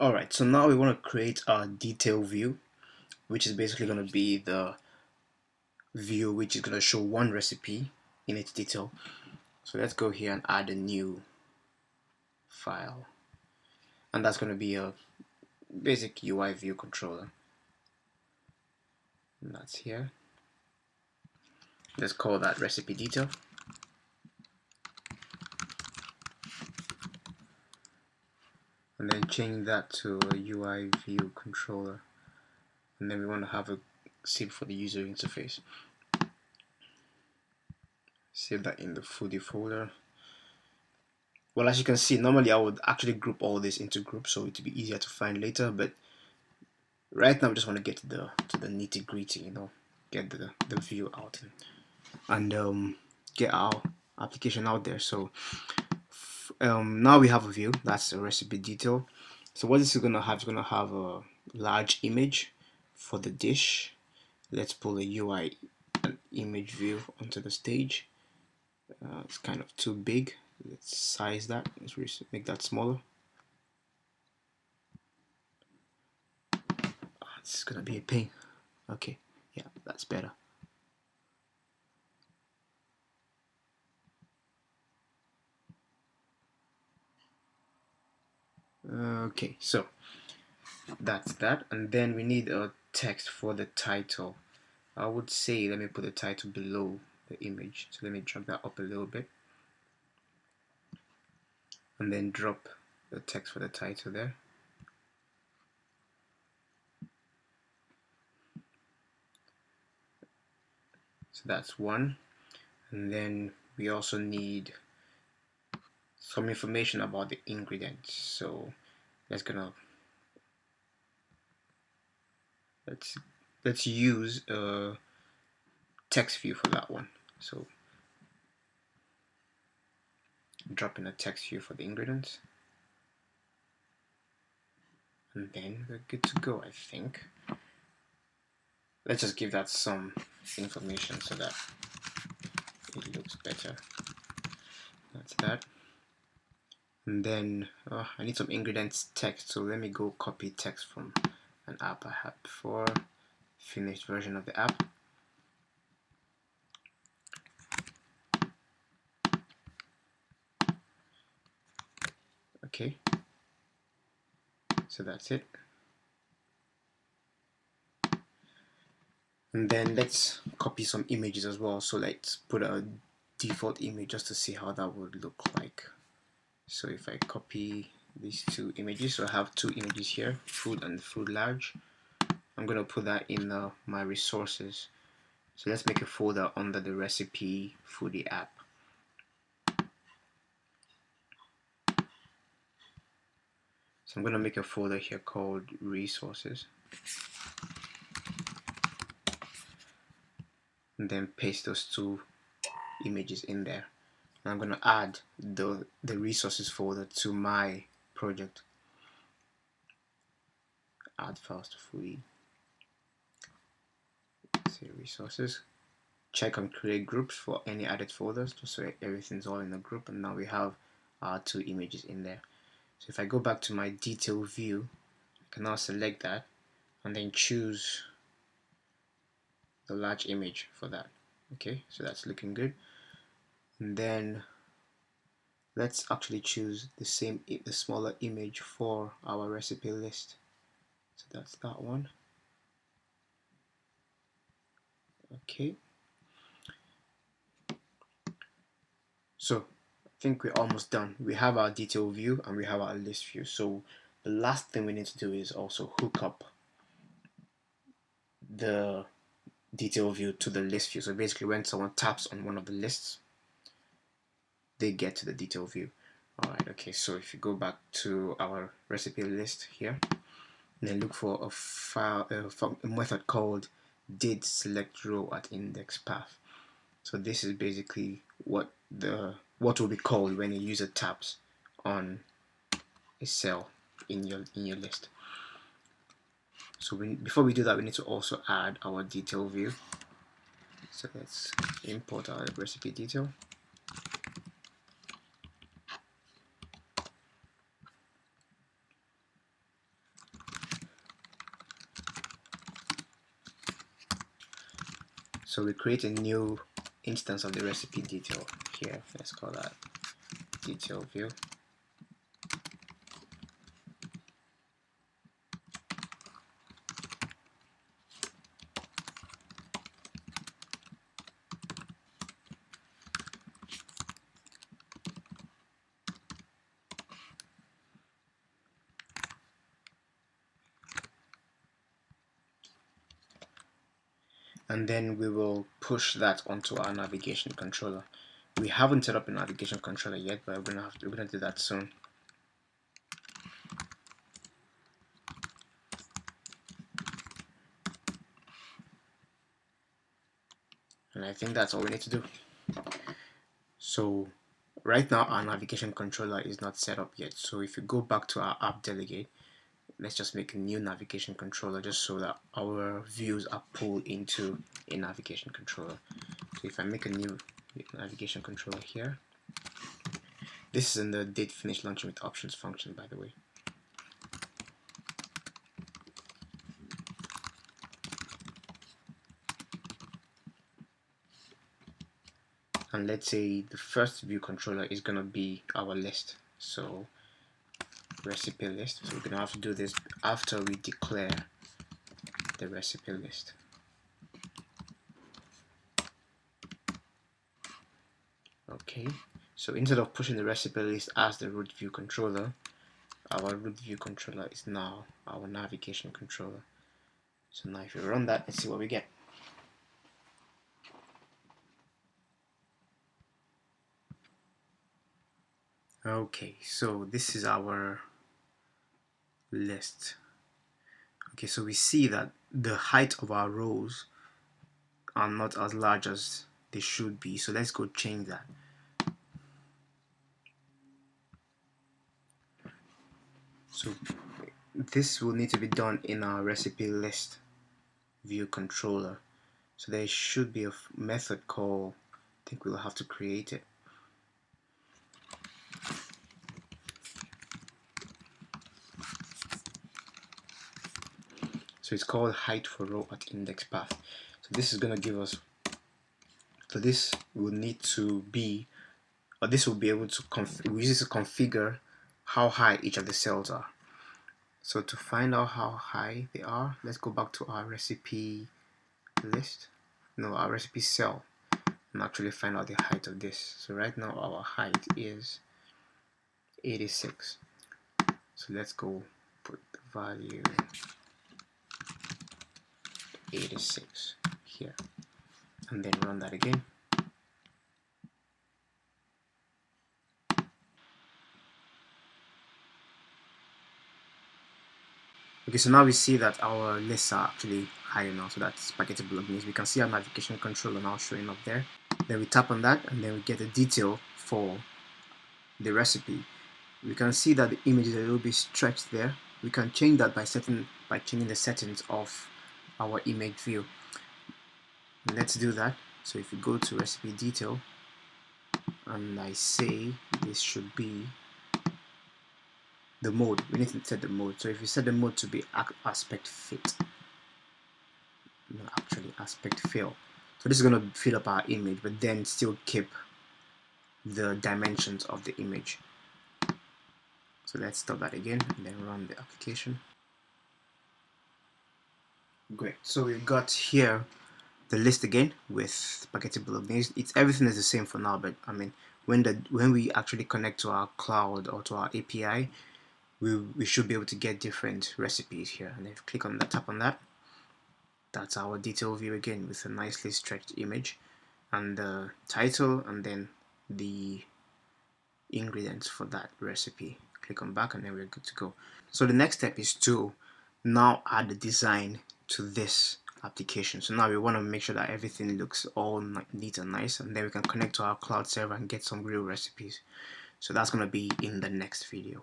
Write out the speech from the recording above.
Alright, so now we want to create a detail view, which is basically going to be the view which is going to show one recipe in its detail. So let's go here and add a new file. And that's going to be a basic UI view controller. And that's here. Let's call that recipe detail. And then change that to a UI view controller. And then we want to have a save for the user interface. Save that in the Foodie folder. Well as you can see normally I would actually group all this into groups so it would be easier to find later but right now we just want to get to the to the nitty gritty you know get the, the view out and, and um, get our application out there. So um, now we have a view. That's a recipe detail. So what this is gonna have is gonna have a large image for the dish. Let's pull a UI image view onto the stage. Uh, it's kind of too big. Let's size that. Let's make that smaller. This is gonna be a pain. Okay yeah that's better okay so that's that. And then we need a text for the title. I would say let me put the title below the image. So let me drag that up a little bit. And then drop the text for the title there. So that's one. And then we also need some information about the ingredients. So let's gonna let's let's use a text view for that one. So drop in a text view for the ingredients. And then we're good to go I think. Let's just give that some information so that it looks better. That's that and then uh, I need some ingredients text so let me go copy text from an app I had before. Finished version of the app. Okay. So that's it. And then let's copy some images as well. So let's put a default image just to see how that would look like so if I copy these two images so I have two images here food and food large I'm gonna put that in my resources. So let's make a folder under the recipe foodie app. So I'm gonna make a folder here called resources. And then paste those two images in there I'm going to add the, the resources folder to my project. Add files to free. Say resources. Check on create groups for any added folders just so everything's all in a group and now we have our two images in there. So if I go back to my detail view, I can now select that and then choose the large image for that. Okay, so that's looking good and then let's actually choose the same the smaller image for our recipe list. So that's that one. Okay. So I think we're almost done. We have our detail view and we have our list view. So the last thing we need to do is also hook up the detail view to the list view. So basically when someone taps on one of the lists they get to the detail view. Alright, okay, so if you go back to our recipe list here, then look for a file, a method called did select row at index path. So this is basically what the what will be called when a user taps on a cell in your in your list. So we, before we do that, we need to also add our detail view. So let's import our recipe detail. So we create a new instance of the recipe detail here. Let's call that detail view and then we will push that onto our navigation controller. We haven't set up a navigation controller yet, but we're gonna have to, we're gonna do that soon. And I think that's all we need to do. So right now our navigation controller is not set up yet. So if you go back to our app delegate, let's just make a new navigation controller just so that our views are pulled into a navigation controller. So if I make a new navigation controller here this is in the did finish launching with options function by the way. And let's say the first view controller is gonna be our list. So recipe list. So we're gonna have to do this after we declare the recipe list. Okay. So instead of pushing the recipe list as the root view controller our root view controller is now our navigation controller. So now if we run that let's see what we get. Okay so this is our list. Okay so we see that the height of our rows are not as large as they should be. So let's go change that. So this will need to be done in our recipe list view controller. So there should be a method called I think we'll have to create it so it's called height for row at index path. So this is going to give us so this will need to be or this will be able to we use this to configure how high each of the cells are. So to find out how high they are let's go back to our recipe list. No our recipe cell. And actually find out the height of this. So right now our height is 86 so let's go put the value 86 here. And then run that again. Okay so now we see that our lists are actually higher now so that's spaghetti means. We can see our navigation controller now showing up there. Then we tap on that and then we get a detail for the recipe. We can see that the image is a little bit stretched there. We can change that by setting by changing the settings of our image view. Let's do that. So if you go to recipe detail and I say this should be the mode. We need to set the mode. So if you set the mode to be aspect fit no actually aspect fill. So this is going to fill up our image but then still keep the dimensions of the image. So let's stop that again and then run the application Great. So we've got here the list again with spaghetti bolognese. It's everything is the same for now, but I mean when the when we actually connect to our cloud or to our API, we we should be able to get different recipes here. And if click on that, tap on that, that's our detail view again with a nicely stretched image and the title and then the ingredients for that recipe. Click on back and then we're good to go. So the next step is to now add the design to this application. So now we want to make sure that everything looks all neat and nice and then we can connect to our cloud server and get some real recipes. So that's going to be in the next video